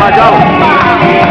Majal.